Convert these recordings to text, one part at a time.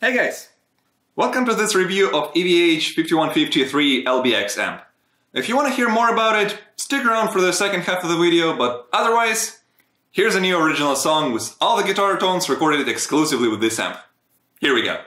Hey guys! Welcome to this review of EVH 5150 III LBX amp. If you want to hear more about it, stick around for the second half of the video, but otherwise, here's a new original song with all the guitar tones recorded exclusively with this amp. Here we go.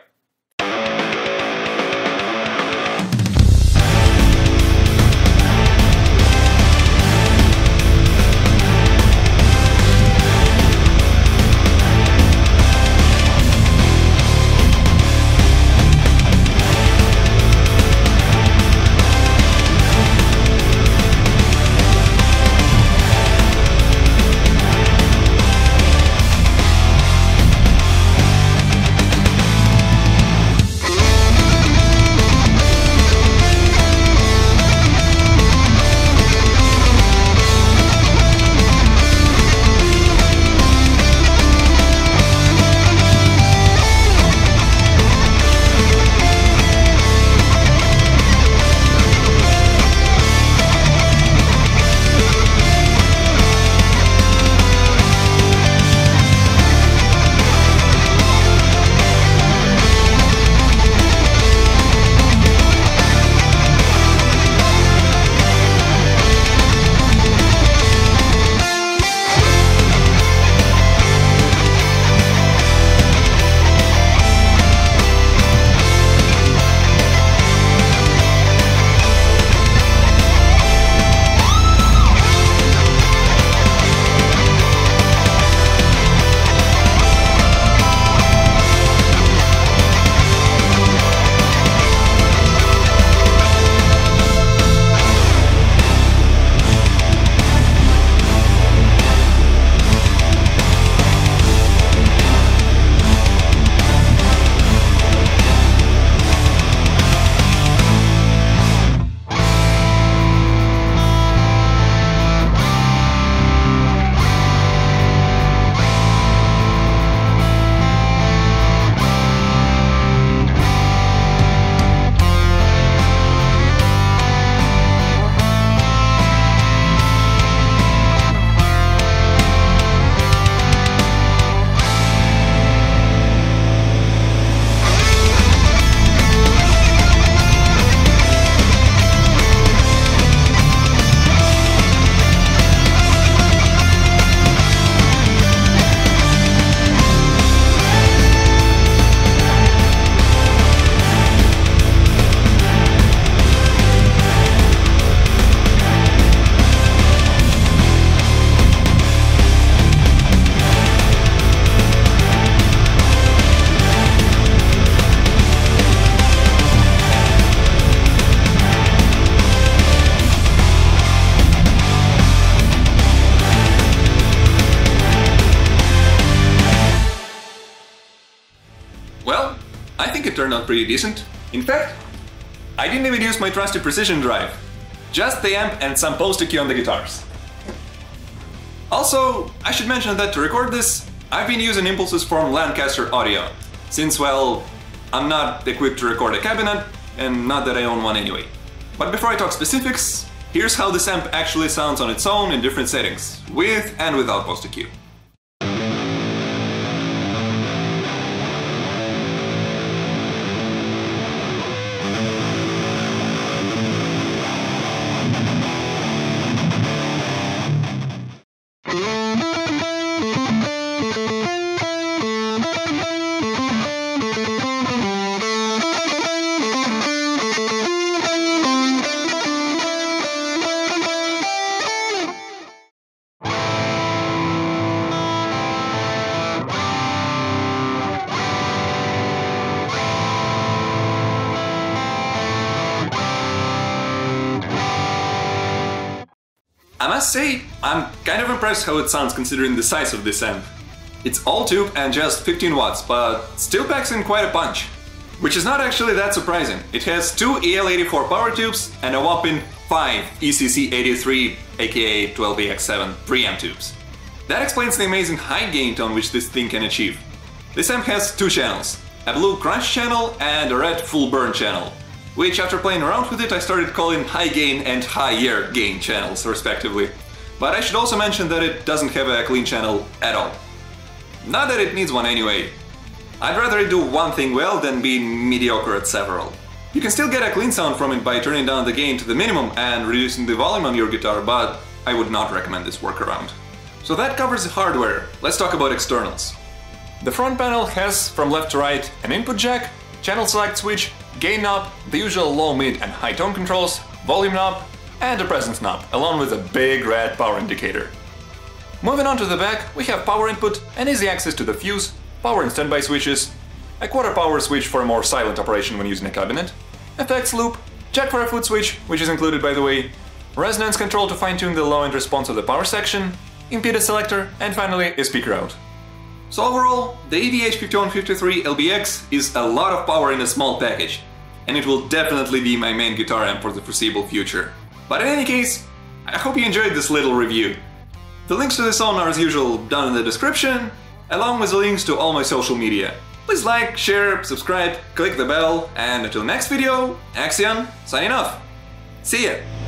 I think it turned out pretty decent. In fact, I didn't even use my trusty precision drive. Just the amp and some post EQ on the guitars. Also, I should mention that to record this, I've been using impulses from Lancaster Audio, since, well, I'm not equipped to record a cabinet, and not that I own one anyway. But before I talk specifics, here's how this amp actually sounds on its own in different settings, with and without post EQ. I must say, I'm kind of impressed how it sounds considering the size of this amp. It's all tube and just 15 watts, but still packs in quite a punch. Which is not actually that surprising. It has two EL84 power tubes and a whopping 5 ECC83 aka 12AX7 preamp tubes. That explains the amazing high gain tone which this thing can achieve. This amp has two channels, a blue crunch channel and a red full burn channel, which after playing around with it I started calling high gain and higher gain channels respectively. But I should also mention that it doesn't have a clean channel at all. Not that it needs one anyway. I'd rather it do one thing well than be mediocre at several. You can still get a clean sound from it by turning down the gain to the minimum and reducing the volume on your guitar, but I would not recommend this workaround. So that covers the hardware, let's talk about externals. The front panel has, from left to right, an input jack, channel select switch, gain knob, the usual low, mid and high tone controls, volume knob, and a presence knob, along with a big red power indicator. Moving on to the back, we have power input and easy access to the fuse, power and standby switches, a quarter power switch for a more silent operation when using a cabinet, effects loop, jack for a foot switch, which is included by the way, resonance control to fine-tune the low end response of the power section, impedance selector, and finally a speaker out. So overall, the EVH5150 III LBX is a lot of power in a small package, and it will definitely be my main guitar amp for the foreseeable future. But in any case, I hope you enjoyed this little review. The links to the song are as usual down in the description, along with the links to all my social media. Please like, share, subscribe, click the bell, and until next video, Axeon, signing off. See ya!